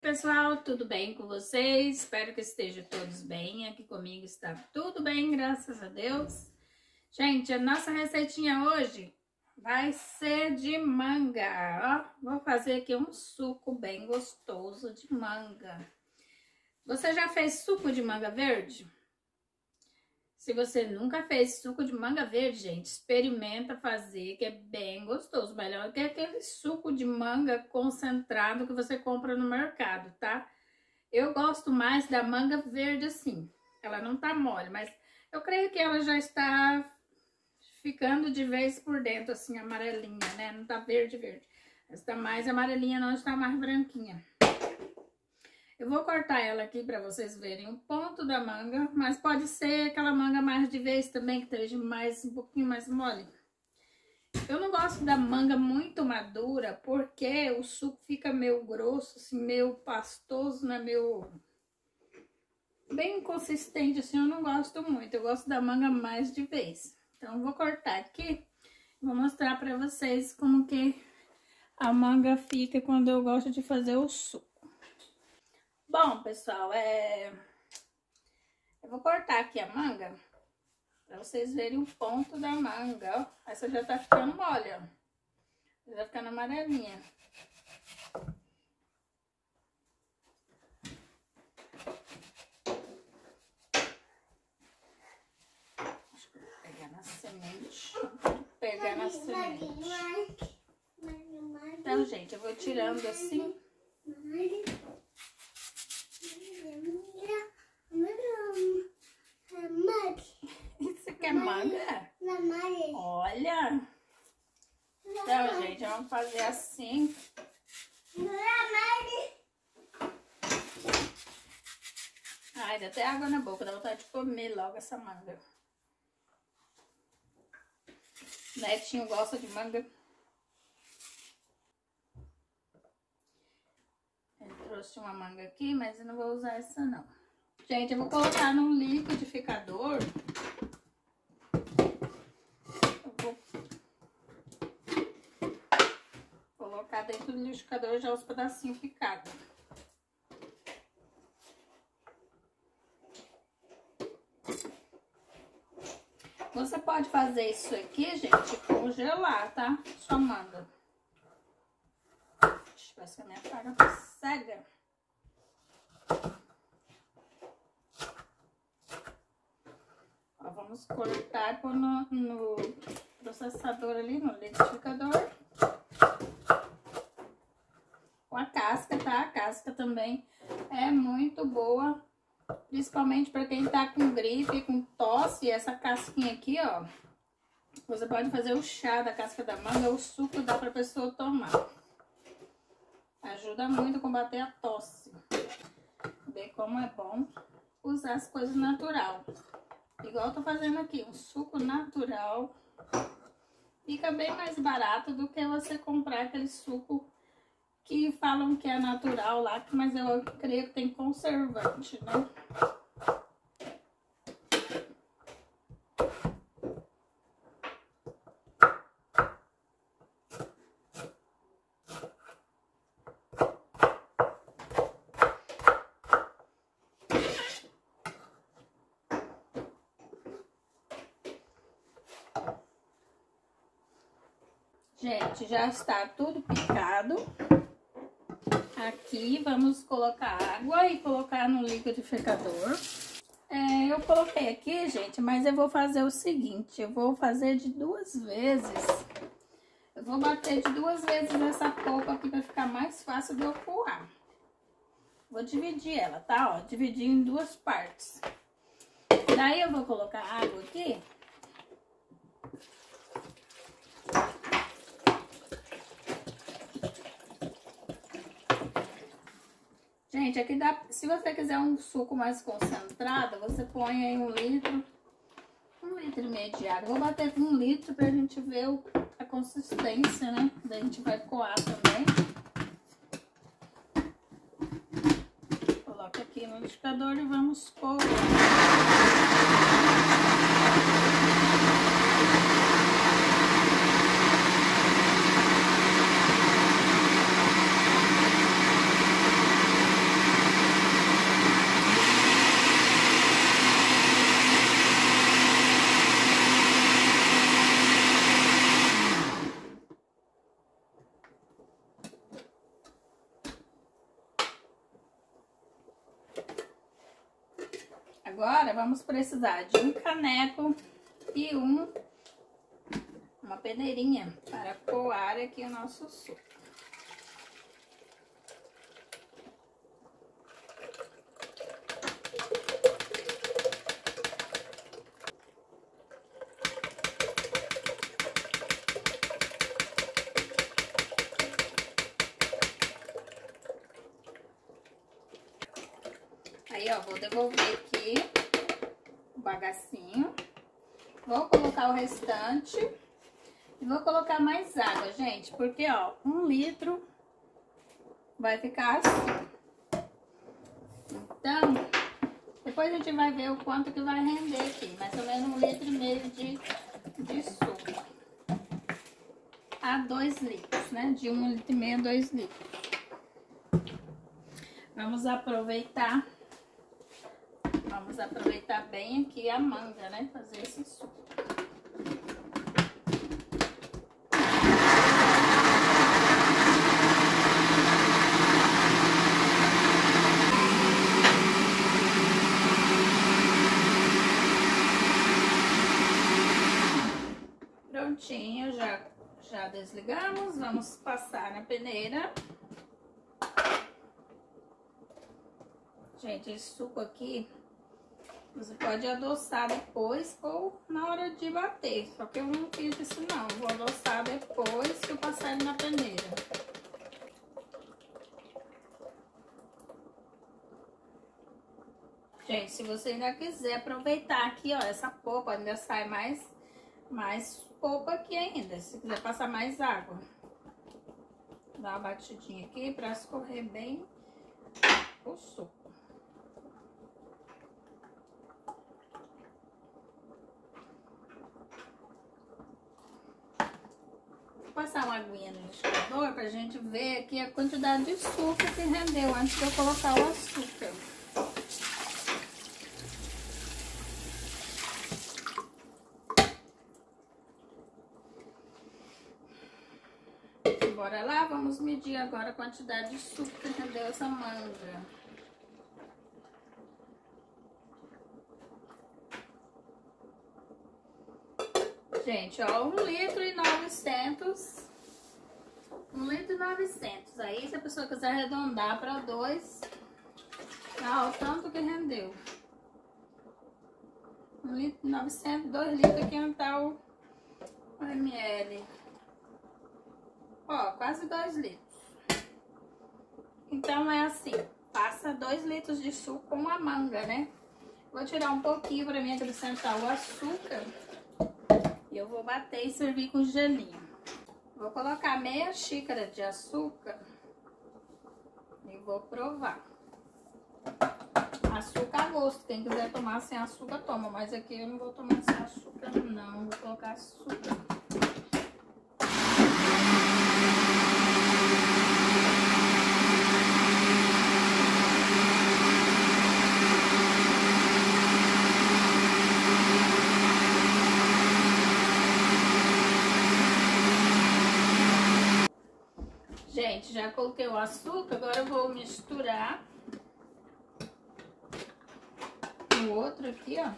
pessoal, tudo bem com vocês? Espero que estejam todos bem. Aqui comigo está tudo bem, graças a Deus. Gente, a nossa receitinha hoje vai ser de manga. Ó, vou fazer aqui um suco bem gostoso de manga. Você já fez suco de manga verde? Se você nunca fez suco de manga verde, gente, experimenta fazer, que é bem gostoso. Melhor que aquele suco de manga concentrado que você compra no mercado, tá? Eu gosto mais da manga verde assim. Ela não tá mole, mas eu creio que ela já está ficando de vez por dentro, assim, amarelinha, né? Não tá verde, verde. Está mais amarelinha, não está mais branquinha. Eu vou cortar ela aqui para vocês verem o ponto da manga, mas pode ser aquela manga mais de vez também, que esteja mais, um pouquinho mais mole. Eu não gosto da manga muito madura, porque o suco fica meio grosso, assim, meio pastoso, né, meio... Bem consistente, assim, eu não gosto muito. Eu gosto da manga mais de vez. Então, vou cortar aqui, vou mostrar pra vocês como que a manga fica quando eu gosto de fazer o suco. Bom, pessoal, é... eu vou cortar aqui a manga para vocês verem o ponto da manga, ó. Essa já tá ficando mole, ó. Já tá ficando amarelinha. pegar na semente. Pegar na semente. Então, gente, eu vou tirando assim. Aqui é manga? Olha! Então, gente, vamos fazer assim. Ai, dá até água na boca, dá vontade de comer logo essa manga. Netinho gosta de manga. trouxe uma manga aqui, mas eu não vou usar essa não. Gente, eu vou colocar num liquidificador. Eu vou colocar dentro do liquidificador já os pedacinhos picados. Você pode fazer isso aqui, gente, congelar, tá? Sua manga. Parece que a minha cara tá cega. Ó, vamos cortar no, no processador ali, no liquidificador. Com a casca, tá? A casca também é muito boa, principalmente para quem tá com gripe, com tosse. Essa casquinha aqui, ó, você pode fazer o chá da casca da manga, o suco dá pra pessoa tomar. Ajuda muito a combater a tosse. Ver como é bom usar as coisas natural. Igual eu tô fazendo aqui, um suco natural. Fica bem mais barato do que você comprar aquele suco que falam que é natural lá, mas eu creio que tem conservante, né? Gente, já está tudo picado. Aqui, vamos colocar água e colocar no liquidificador. É, eu coloquei aqui, gente, mas eu vou fazer o seguinte, eu vou fazer de duas vezes. Eu vou bater de duas vezes essa polpa aqui para ficar mais fácil de eu coar. Vou dividir ela, tá? Ó, dividir em duas partes. Daí eu vou colocar água aqui Gente, aqui dá, se você quiser um suco mais concentrado, você põe aí um litro, um litro e meio de água. Vou bater com um litro pra gente ver o, a consistência, né? Daí a gente vai coar também. Coloca aqui no liquidificador e vamos coar. Agora, vamos precisar de um caneco e um, uma peneirinha para coar aqui o nosso suco. Aí, ó, vou devolver o bagacinho. Vou colocar o restante. E vou colocar mais água, gente, porque, ó, um litro vai ficar assim. Então, depois a gente vai ver o quanto que vai render aqui. Mais ou menos um litro e meio de, de suco. A dois litros, né? De um litro e meio a dois litros. Vamos aproveitar Vamos aproveitar bem aqui a manga, né? Fazer esse suco. Prontinho, já, já desligamos. Vamos passar na peneira. Gente, esse suco aqui você pode adoçar depois ou na hora de bater. Só que eu não fiz isso não. Vou adoçar depois que eu passar ele na peneira. Gente, se você ainda quiser aproveitar aqui, ó, essa polpa ainda sai mais, mais polpa aqui ainda. Se quiser passar mais água. Dá uma batidinha aqui pra escorrer bem o suco. Passar uma aguinha no liquidificador pra gente ver aqui a quantidade de suco que rendeu antes de eu colocar o açúcar. Bora lá, vamos medir agora a quantidade de suco que rendeu essa manga. Gente, ó, um litro e novecentos. Um litro e novecentos. Aí, se a pessoa quiser arredondar para dois, tá, ó, o tanto que rendeu. Um litro e novecentos, dois litros aqui onde tá o, ml. Ó, quase dois litros. Então, é assim, passa dois litros de suco com a manga, né? Vou tirar um pouquinho para mim acrescentar o açúcar eu vou bater e servir com gelinho. Vou colocar meia xícara de açúcar e vou provar. Açúcar a gosto. Quem quiser tomar sem açúcar, toma. Mas aqui eu não vou tomar sem açúcar, não. Vou colocar açúcar. Gente, já coloquei o açúcar, agora eu vou misturar o outro aqui, ó.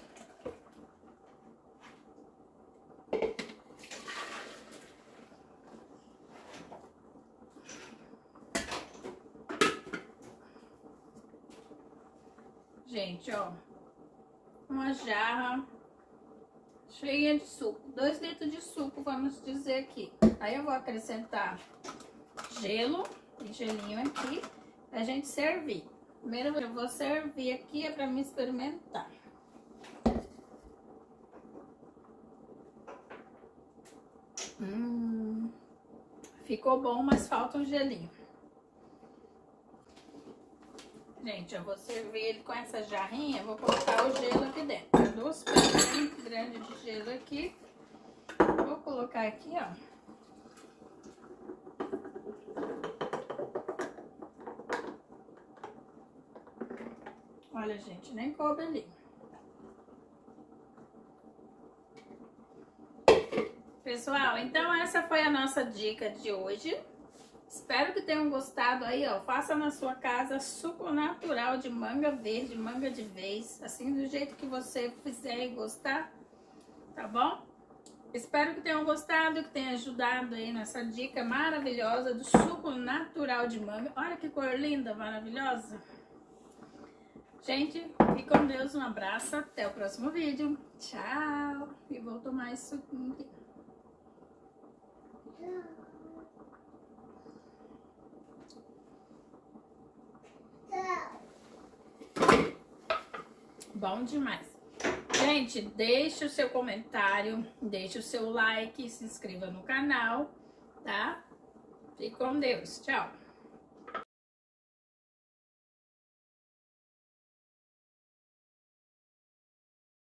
Gente, ó, uma jarra cheia de suco, dois litros de suco, vamos dizer aqui. Aí eu vou acrescentar gelo, gelinho aqui, pra gente servir. Primeiro eu vou servir aqui, é pra me experimentar. Hum, ficou bom, mas falta um gelinho. Gente, eu vou servir ele com essa jarrinha, vou colocar o gelo aqui dentro. Duas pedras grandes de gelo aqui. Vou colocar aqui, ó. Olha, gente, nem coube ali. Pessoal, então essa foi a nossa dica de hoje. Espero que tenham gostado aí, ó. Faça na sua casa suco natural de manga verde, manga de vez, assim do jeito que você fizer e gostar, tá bom? Espero que tenham gostado, que tenha ajudado aí nessa dica maravilhosa do suco natural de manga. Olha que cor linda, maravilhosa. Gente, fique com Deus, um abraço, até o próximo vídeo. Tchau! E vou tomar suquinho aqui. Bom demais. Gente, deixe o seu comentário, deixe o seu like, se inscreva no canal, tá? Fique com Deus. Tchau.